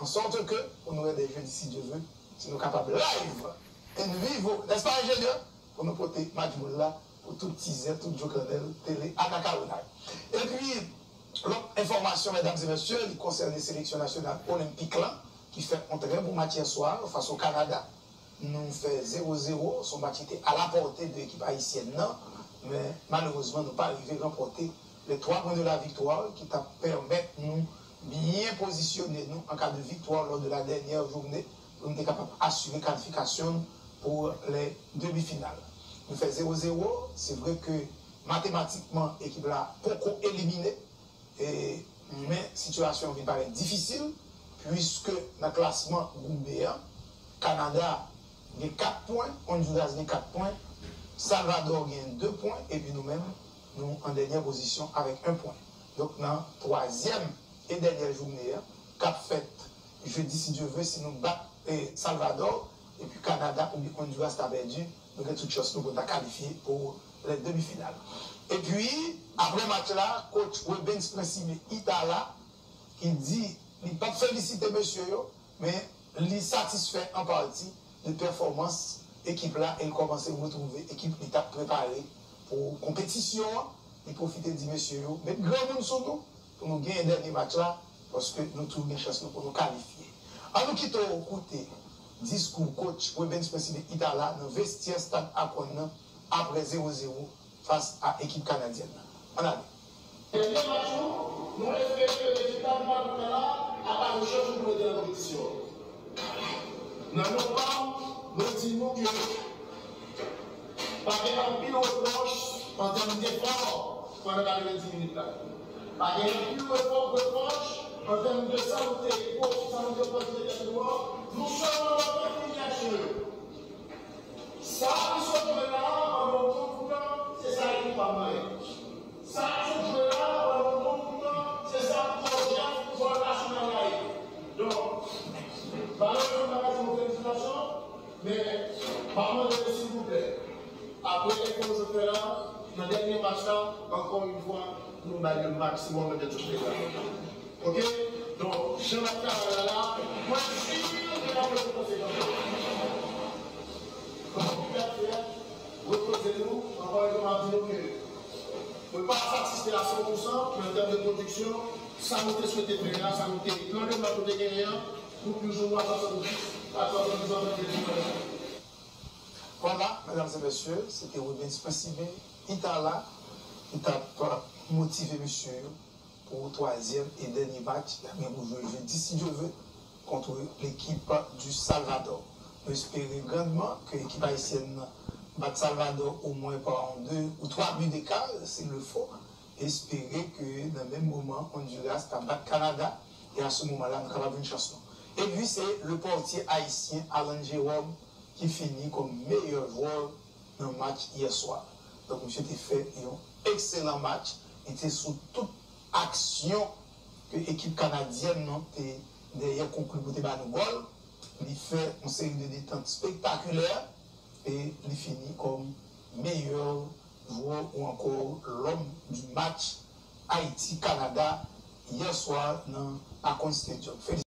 en sorte que, pour nous aider jeudi si Dieu veut, si nous sommes capables live, et nous vivons, n'est-ce pas ingénieur, pour nous porter là, pour tout teaser, tout joker télé, à Kakaronai. Et puis, l'autre information, mesdames et messieurs, il concerne les sélections nationales olympiques là, qui fait un très bon match hier soir face au Canada. Nous fait 0-0, son match était à la portée de l'équipe haïtienne, non, mais malheureusement, nous pas arrivé à remporter les trois points de la victoire qui t'a permis nous bien positionner nous en cas de victoire lors de la dernière journée pour nous être capable d'assurer qualification pour les demi-finales. Nous faisons 0-0, c'est vrai que mathématiquement, l'équipe là beaucoup éliminée, mais situation va paraître difficile, puisque dans le classement Goumbéa, Canada a 4 points, Honduras a 4 points, Salvador a 2 points, et puis nous-mêmes, nous en dernière position avec 1 point. Donc, dans la troisième et dernière journée, hein, cap fait jeudi si Dieu veut, si nous battons Salvador, et puis Canada, ou bien Honduras a perdu, nous avons toutes choses pour qualifier pour les demi-finales. Et puis, après le match là, coach Webens Principe Itala, il dit, il pas féliciter monsieur, mais il satisfait en partie de performance. Équipe là, il commence à retrouver équipe qui t'a préparée pour compétition, il profite de monsieur, mais grand monde sur nous, pou nou gen den ni mat la, poske nou tou gen chas nou pou nou kalifiye. An nou kito ou koute, diskou kouch ou ben spesifik Itala nou vestiye stat akon nan apre 0-0 fas a ekip Kanadyen nan. An ane. Kèdè matou, nou respekte rezultat mwa mwen la ata mwen chanjou pou mwen den kompetisyon. Nan nou pa, nou di nou ki pa gen an pil ou proche an termine fòr pou an akare 20 minit la. Par un pile reproche en termes de santé, pour santé, santé, nous sommes. Ça, nous là, c'est ça qui va mal. Ça, nous sommes là, c'est ça qui pour la. Donc, malheureusement, nous avons fait une mais parlons de s'il vous plaît. Après les causes là, dans le dernier match là, encore une fois, nous avons le maximum de tout là. Ok? Donc, Jean-Marc là, moi je suis sûr que la vous reposez-nous, encore une fois, dire que ne pas satisfaire à 100%, mais en termes de production, ça nous a souhaité faire là, ça nous dit, dans le match de pour plus ou moins 70, à 70 ans de Voilà, mesdames et messieurs, c'était Rubens Principe, Itala, qui t'a motivé monsieur pour le troisième et dernier match, même jouer jeudi, si Dieu veut, contre l'équipe du Salvador. Espérons grandement que l'équipe haïtienne batte Salvador au moins par deux ou trois buts d'écart, s'il le faut. Espérer que dans le même moment, Honduras va battre Canada et à ce moment-là, nous avons une chanson. Et puis, c'est le portier haïtien Alan Jérôme qui finit comme meilleur joueur dans le match hier soir. Donc, monsieur a fait un excellent match. Il était sous toute action que l'équipe canadienne non, était derrière conclu pour le goal. Il fait une série de détente spectaculaire et il finit comme meilleur joueur ou encore l'homme du match Haïti-Canada hier soir dans Akon Stadium.